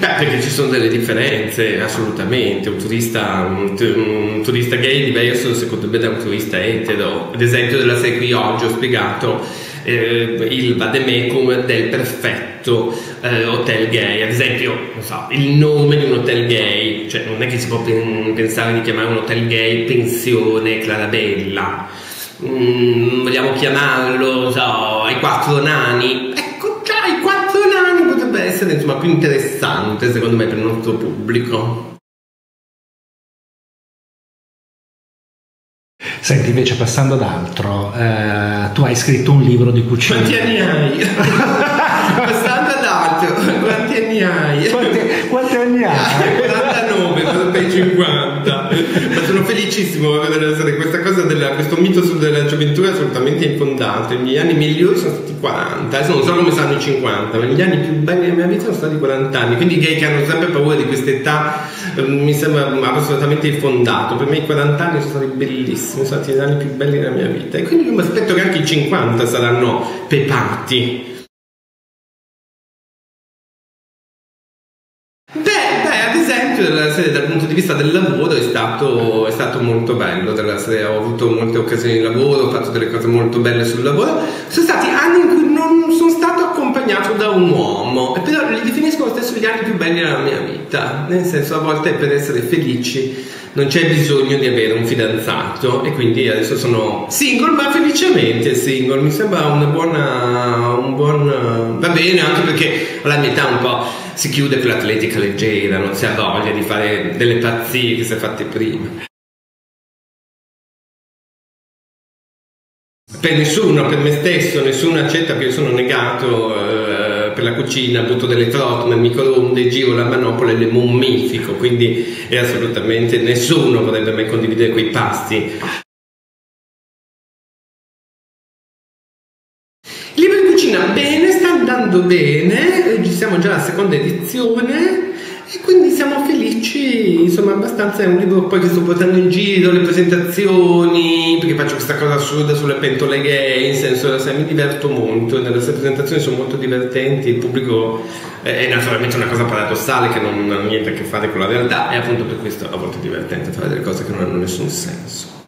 Beh, perché ci sono delle differenze, assolutamente. Un turista, un, un turista gay è diverso secondo me da un turista etero. Ad esempio, della serie qui oggi ho spiegato eh, il vademecum del perfetto eh, hotel gay. Ad esempio, non so, il nome di un hotel gay, cioè non è che si può pensare di chiamare un hotel gay pensione Clarabella. Mm, vogliamo chiamarlo, so, ai quattro nani. Ecco, già i quattro nani potrebbe essere insomma più interessante secondo me per il nostro pubblico. Senti, invece passando ad altro, eh, tu hai scritto un libro di cucina. Quanti anni hai? passando ad altro, quanti anni hai? Quanti, quanti anni hai? 49, sono per 50. Ma sono felicissimo questa cosa della, questo mito della gioventù è assolutamente infondato. I miei anni migliori sono stati 40, adesso non so come saranno i 50, ma gli anni più belli della mia vita sono stati 40 anni. Quindi i gay che hanno sempre paura di quest'età eh, mi sembra assolutamente infondato. Per me i 40 anni sono stati bellissimi, sono stati gli anni più belli della mia vita. E quindi mi aspetto che anche i 50 saranno pepati della serie dal punto di vista del lavoro è stato, è stato molto bello ho avuto molte occasioni di lavoro, ho fatto delle cose molto belle sul lavoro, sono stati anni in cui non sono stato accompagnato da un uomo, però li definisco lo stesso gli anni più belli della mia vita, nel senso a volte per essere felici non c'è bisogno di avere un fidanzato e quindi adesso sono single ma felicemente single. Mi sembra una buona un buon va bene anche perché alla mia età un po' si chiude con l'atletica leggera, non si ha voglia di fare delle pazzie che si è fatte prima. Per nessuno, per me stesso, nessuno accetta che io sono negato eh, per la cucina, butto delle trotte nel microonde, giro la manopola e le mummifico, quindi assolutamente nessuno vorrebbe mai condividere quei pasti. Cucina, bene, sta andando bene, ci siamo già alla seconda edizione e quindi siamo felici, insomma abbastanza è un libro poi che sto portando in giro, le presentazioni, perché faccio questa cosa assurda sulle pentole gay, in senso che mi diverto molto, nelle presentazioni sono molto divertenti, il pubblico è naturalmente una cosa paradossale che non ha niente a che fare con la realtà e appunto per questo a volte è divertente fare delle cose che non hanno nessun senso.